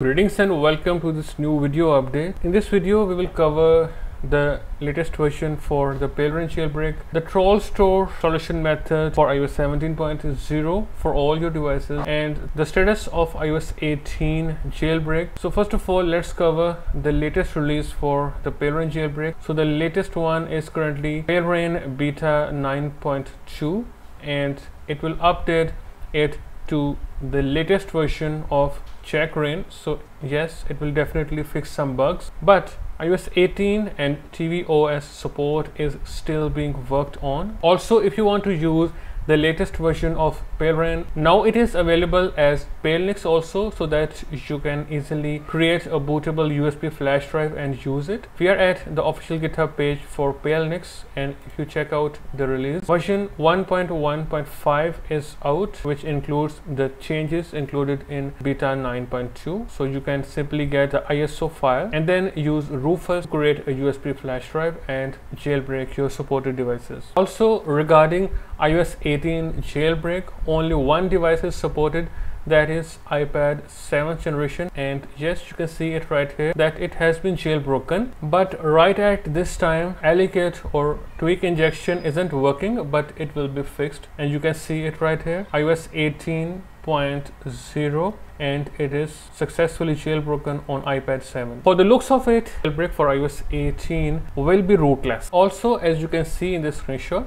Greetings and welcome to this new video update. In this video we will cover the latest version for the Palera1n jailbreak, the TrollStore solution method for iOS 17.0 for all your devices and the status of iOS 18 jailbreak. So first of all let's cover the latest release for the Palera1n jailbreak. So the latest one is currently Palera1n Beta 9.2 and it will update it to the latest version of checkra1n. So yes it will definitely fix some bugs but iOS 18 and tvOS support is still being worked on. Also if you want to use the latest version of Palera1n. Now it is available as Palen1x also so that you can easily create a bootable USB flash drive and use it. We are at the official GitHub page for Palen1x and if you check out the release, version 1.1.5 is out which includes the changes included in beta 9.2. So you can simply get the ISO file and then use Rufus to create a USB flash drive and jailbreak your supported devices. Also regarding iOS 18 jailbreak only one device is supported that is iPad 7th generation and yes you can see it right here that it has been jailbroken but right at this time ElleKit or tweak injection isn't working but it will be fixed and you can see it right here iOS 18.0 and it is successfully jailbroken on iPad 7. For the looks of it, jailbreak for iOS 18 will be rootless. Also, as you can see in this screenshot,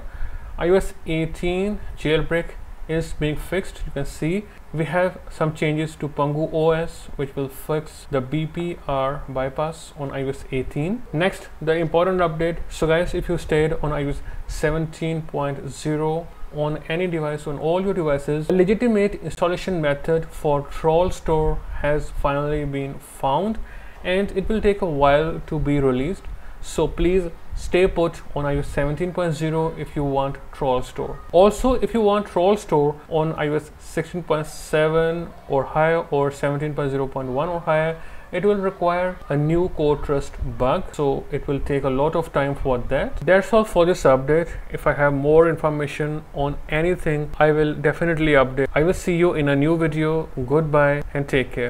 iOS 18 jailbreak is being fixed you can see. We have some changes to Pangu OS which will fix the BPR bypass on iOS 18 next the important update. So guys if you stayed on iOS 17.0 on any device on all your devices a legitimate installation method for TrollStore has finally been found and it will take a while to be released so please stay put on iOS 17.0 if you want TrollStore. Also, if you want TrollStore on iOS 16.7 or higher or 17.0.1 or higher, it will require a new CoreTrust bug. So it will take a lot of time for that. That's all for this update. If i have more information on anything i will definitely update. I will see you in a new video. Goodbye and take care